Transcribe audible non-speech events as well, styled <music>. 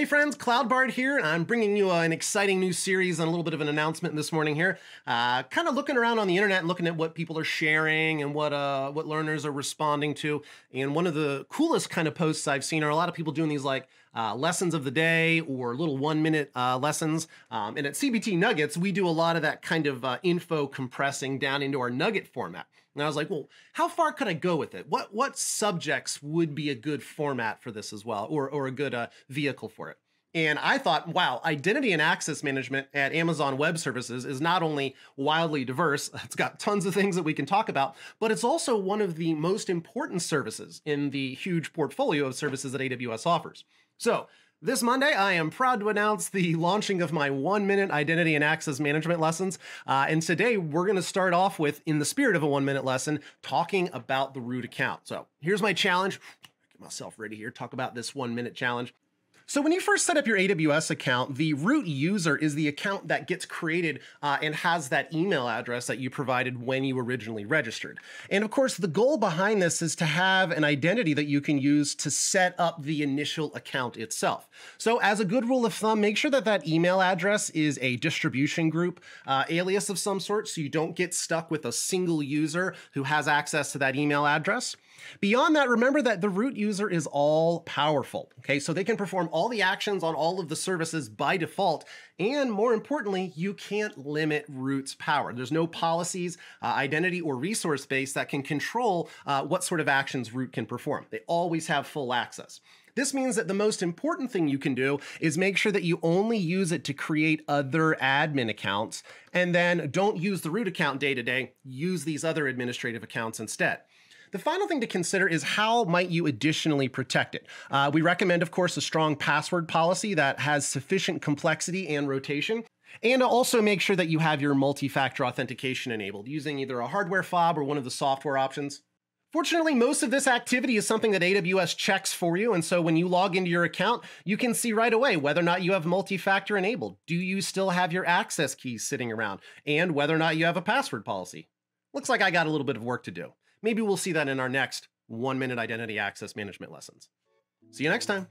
Hey friends, Cloud Bart here, I'm bringing you uh, an exciting new series and a little bit of an announcement this morning here. Uh, kind of looking around on the internet and looking at what people are sharing and what uh, what learners are responding to. And one of the coolest kind of posts I've seen are a lot of people doing these like uh, lessons of the day or little one minute uh, lessons. Um, and at CBT Nuggets, we do a lot of that kind of uh, info compressing down into our nugget format. And I was like, well, how far could I go with it? What what subjects would be a good format for this as well, or or a good vehicle for it? And I thought, wow, identity and access management at Amazon Web Services is not only wildly diverse, <laughs> it's got tons of things that we can talk about, but it's also one of the most important services in the huge portfolio of services that AWS offers. So, this Monday, I am proud to announce the <laughs> launching of my one minute identity and access management lessons. Uh, and today, we're going to start off with, in the spirit of a one minute lesson, talking about the root account. So, here's my challenge. Get myself ready here, talk about this one minute challenge. So when you first set up your AWS account, the root user is the account that gets created uh, and has that email address that you provided when you originally registered. And of course, the goal behind this is to have an identity that you can use to set up the initial account itself. So as a good rule of thumb, make sure that that email address is a distribution group uh, alias of some sort so you don't get stuck with a single user who has access to that email address. Beyond that, remember that the root user is all powerful. Okay, so they can perform all the actions on all of the services by default. And more importantly, you can't limit root's power. There's no policies, uh, identity, or resource base that can control uh, what sort of actions root can perform. They always have full access. This means that the most important thing you can do is make sure that you only use it to create other admin accounts and then don't use the root account day to day. Use these other administrative accounts instead. The final thing to consider is how might you additionally protect it. Uh, we recommend, of course, a strong password policy that has sufficient complexity and rotation. And also make sure that you have your multi-factor authentication enabled using either a hardware fob or one of the software options. Fortunately, most of this activity is something that AWS checks for you. And so when you log into your account, you can see right away whether or not you have multi factor enabled. Do you still have your access keys sitting around? And whether or not you have a password policy. Looks like I got a little bit of work to do. Maybe we'll see that in our next one minute identity access management lessons. See you next time.